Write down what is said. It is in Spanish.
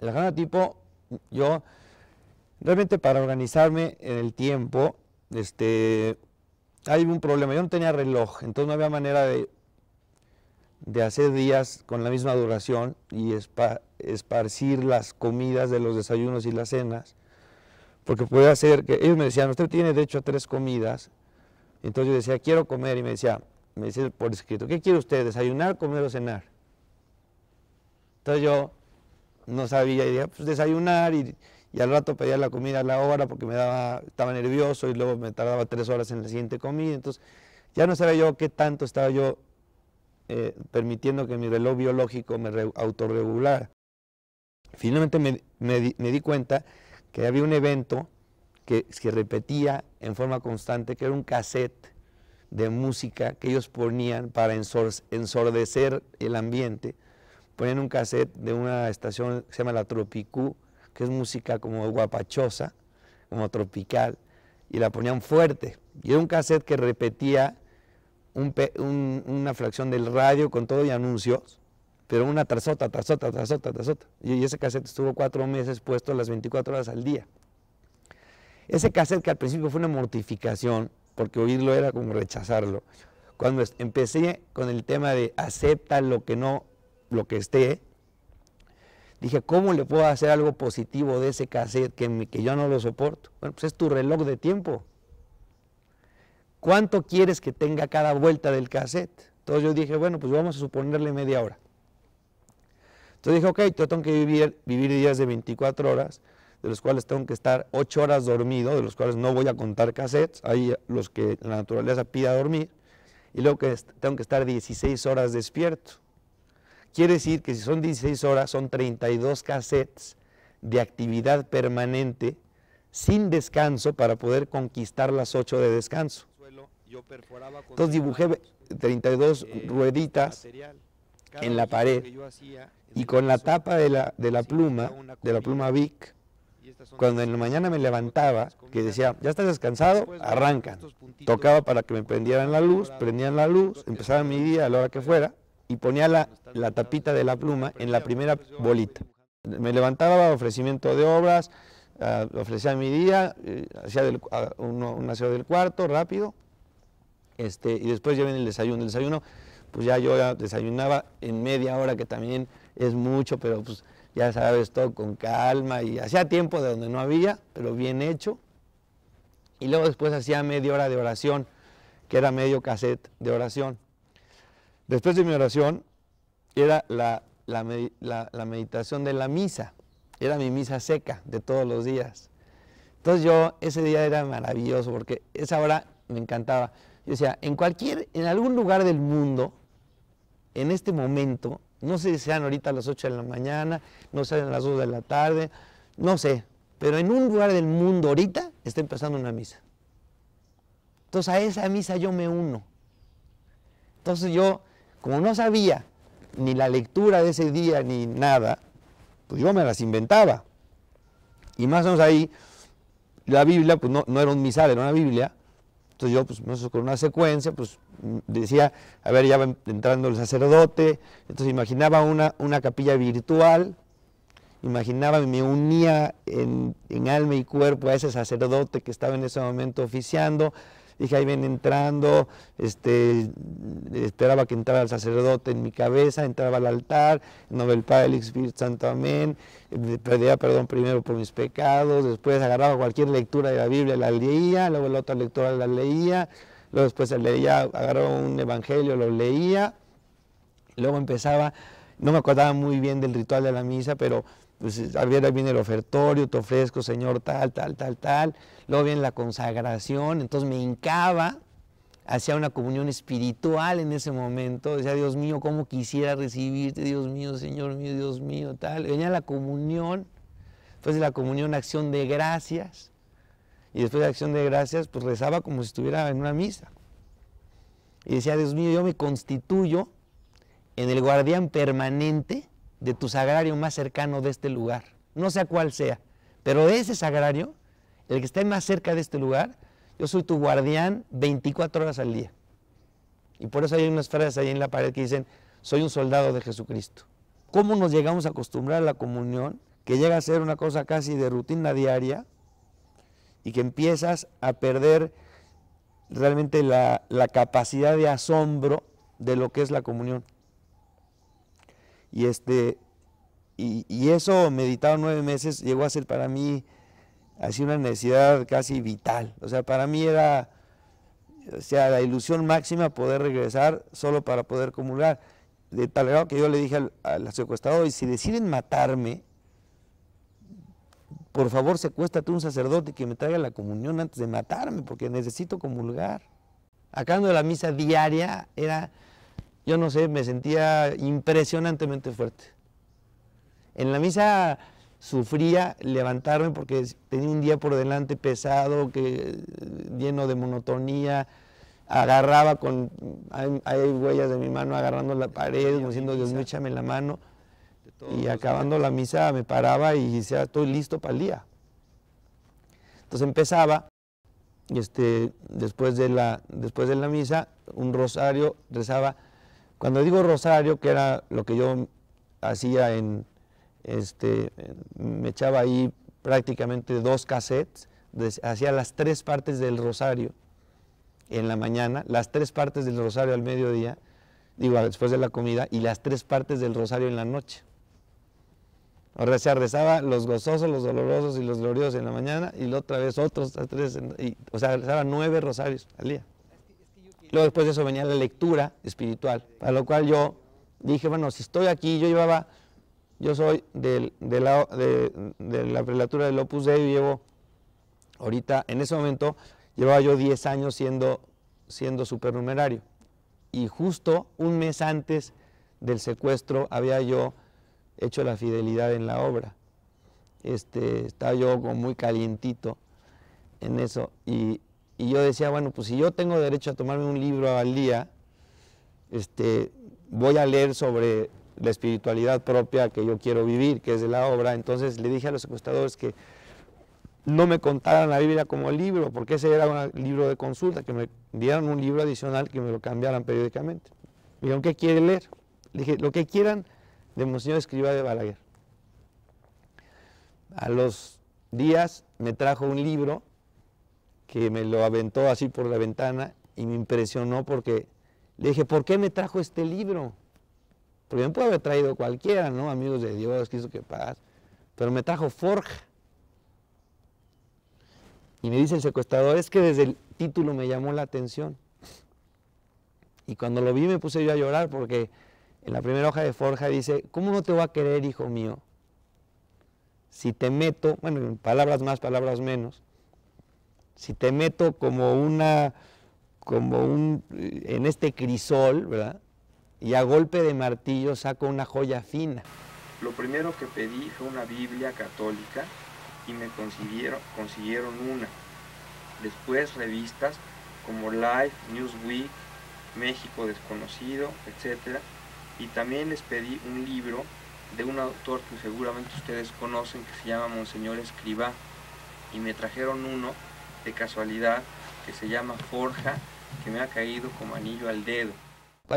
La agenda tipo, yo realmente para organizarme en el tiempo, este, hay un problema. Yo no tenía reloj, entonces no había manera de, de hacer días con la misma duración y esparcir las comidas de los desayunos y las cenas. Porque puede hacer que ellos me decían, usted tiene derecho a tres comidas. Entonces yo decía, quiero comer. Y me decía, me decía por escrito, ¿qué quiere usted? ¿Desayunar, comer o cenar? Entonces yo no sabía y dije, pues desayunar y y al rato pedía la comida a la hora porque me daba, estaba nervioso y luego me tardaba tres horas en la siguiente comida. Entonces ya no sabía yo qué tanto estaba yo eh, permitiendo que mi reloj biológico me autorregulara. Finalmente me, di, cuenta que había un evento que, que repetía en forma constante, que era un cassette de música que ellos ponían para ensordecer el ambiente. Ponían un cassette de una estación que se llama La Tropicú, que es música como guapachosa, como tropical, y la ponían fuerte. Y era un cassette que repetía una fracción del radio con todo y anuncios, pero una trazota, trazota, trazota, trazota. Y ese cassette estuvo cuatro meses puesto las 24 horas al día. Ese cassette que al principio fue una mortificación, porque oírlo era como rechazarlo. Cuando empecé con el tema de acepta lo que no, lo que esté, Dije, ¿cómo le puedo hacer algo positivo de ese cassette que, que yo no lo soporto? Bueno, pues es tu reloj de tiempo. ¿Cuánto quieres que tenga cada vuelta del cassette? Entonces yo dije, bueno, pues vamos a suponerle media hora. Entonces dije, ok, yo tengo que vivir, vivir días de 24 horas, de los cuales tengo que estar 8 horas dormido, de los cuales no voy a contar cassettes, hay los que la naturaleza pida dormir, y luego que tengo que estar 16 horas despierto. Quiere decir que si son 16 horas, son 32 cassettes de actividad permanente sin descanso para poder conquistar las 8 de descanso. Entonces dibujé 32 eh, rueditas en la pared y con la tapa de la, de la pluma, de la pluma Vic, cuando en la mañana me levantaba, que decía, ya estás descansado, arranca. Tocaba para que me prendieran la luz, prendían la luz, empezaba mi día a la hora que fuera, y ponía la, tapita de la pluma en la primera bolita. Me levantaba, ofrecimiento de obras, ah, ofrecía mi día, eh, hacía del, uh, un aseo del cuarto rápido, este, y después ya viene el desayuno. El desayuno, pues ya yo desayunaba en media hora, que también es mucho, pero pues ya sabes, todo con calma, y hacía tiempo de donde no había, pero bien hecho. Y luego después hacía media hora de oración, que era medio cassette de oración. Después de mi oración era la, meditación de la misa, era mi misa seca de todos los días. Entonces yo, ese día era maravilloso porque esa hora me encantaba. Yo decía, en cualquier, en algún lugar del mundo, en este momento, no sé si sean ahorita a las 8 de la mañana, no sé a las 2 de la tarde, no sé, pero en un lugar del mundo ahorita está empezando una misa. Entonces a esa misa yo me uno. Entonces yo como no sabía ni la lectura de ese día ni nada, pues yo me las inventaba. Y más o menos ahí, la Biblia, pues no, era un misal, era una Biblia. Entonces yo, pues con una secuencia, pues decía, a ver, ya va entrando el sacerdote. Entonces imaginaba una, una capilla virtual, imaginaba, me unía en, en alma y cuerpo a ese sacerdote que estaba en ese momento oficiando dije, ahí ven entrando, este, esperaba que entrara el sacerdote en mi cabeza, entraba al altar, del Padre, del Espíritu Santo, amén, pedía perdón primero por mis pecados, después agarraba cualquier lectura de la Biblia, la leía, luego la otra lectura la leía, luego después leía, agarraba un evangelio, lo leía, luego empezaba, no me acordaba muy bien del ritual de la misa, pero pues viene el ofertorio, te ofrezco, Señor, tal, tal, tal, tal. Luego viene la consagración, entonces me hincaba hacia una comunión espiritual en ese momento. Decía, Dios mío, cómo quisiera recibirte, Dios mío, Señor mío, Dios mío, tal. Venía la comunión, después de la comunión, acción de gracias. Y después de acción de gracias, pues rezaba como si estuviera en una misa. Y decía, Dios mío, yo me constituyo en el guardián permanente de tu sagrario más cercano de este lugar, no sea cuál sea, pero de ese sagrario, el que esté más cerca de este lugar, yo soy tu guardián 24 horas al día. Y por eso hay unas frases ahí en la pared que dicen, soy un soldado de Jesucristo. ¿Cómo nos llegamos a acostumbrar a la comunión? que llega a ser una cosa casi de rutina diaria y que empiezas a perder realmente la, capacidad de asombro de lo que es la comunión. Y, este, y, eso, meditado nueve meses, llegó a ser para mí así una necesidad casi vital. O sea, para mí era o sea, la ilusión máxima poder regresar solo para poder comulgar. De tal grado que yo le dije al, al secuestrador, y si deciden matarme, por favor secuéstrate un sacerdote que me traiga la comunión antes de matarme, porque necesito comulgar. Acabando de la misa diaria, era, yo no sé, me sentía impresionantemente fuerte. En la misa sufría levantarme porque tenía un día por delante pesado, que, lleno de monotonía, agarraba con, hay, huellas de mi mano agarrando la pared, diciendo, Dios mío, échame la mano. Y acabando la misa me paraba y decía, estoy listo para el día. Entonces empezaba, este, después, de la, después de la misa, un rosario, rezaba. Cuando digo rosario, que era lo que yo hacía en, este, me echaba ahí prácticamente dos cassettes, hacía las tres partes del rosario en la mañana, las tres partes del rosario al mediodía, digo, después de la comida, y las tres partes del rosario en la noche. Ahora se rezaba los gozosos, los dolorosos y los gloriosos en la mañana y otra vez otros tres, o sea, rezaba nueve rosarios al día. Luego después de eso venía la lectura espiritual, a lo cual yo dije, bueno, si estoy aquí, yo llevaba, yo soy de, la, de, la prelatura del Opus Dei, llevo ahorita, en ese momento, llevaba yo 10 años siendo, siendo supernumerario. Y justo un mes antes del secuestro había yo hecho la fidelidad en la obra. Este, estaba yo como muy calientito en eso y, yo decía, bueno, pues si yo tengo derecho a tomarme un libro al día, este, voy a leer sobre la espiritualidad propia que yo quiero vivir, que es de la obra. Entonces le dije a los secuestradores que no me contaran la Biblia como libro, porque ese era un libro de consulta, que me dieran un libro adicional que me lo cambiaran periódicamente. Me dijeron, ¿qué quiere leer? Le dije, lo que quieran de Monseñor Escriba de Balaguer. A los días me trajo un libro que me lo aventó así por la ventana y me impresionó porque le dije, ¿por qué me trajo este libro? Porque me puede haber traído cualquiera, ¿no? Amigos de Dios, quiso que paz. Pero me trajo Forja. Y me dice el secuestrador, es que desde el título me llamó la atención. Y cuando lo vi me puse yo a llorar porque en la primera hoja de forja dice, ¿cómo no te voy a querer, hijo mío? Si te meto, bueno, palabras más, palabras menos, si te meto como una, como un, en este crisol, ¿verdad? Y a golpe de martillo saco una joya fina. Lo primero que pedí fue una Biblia católica y me consiguieron, consiguieron una. Después revistas como Life, Newsweek, México Desconocido, etcétera y también les pedí un libro de un autor que seguramente ustedes conocen que se llama Monseñor Escribá y me trajeron uno de casualidad que se llama Forja que me ha caído como anillo al dedo.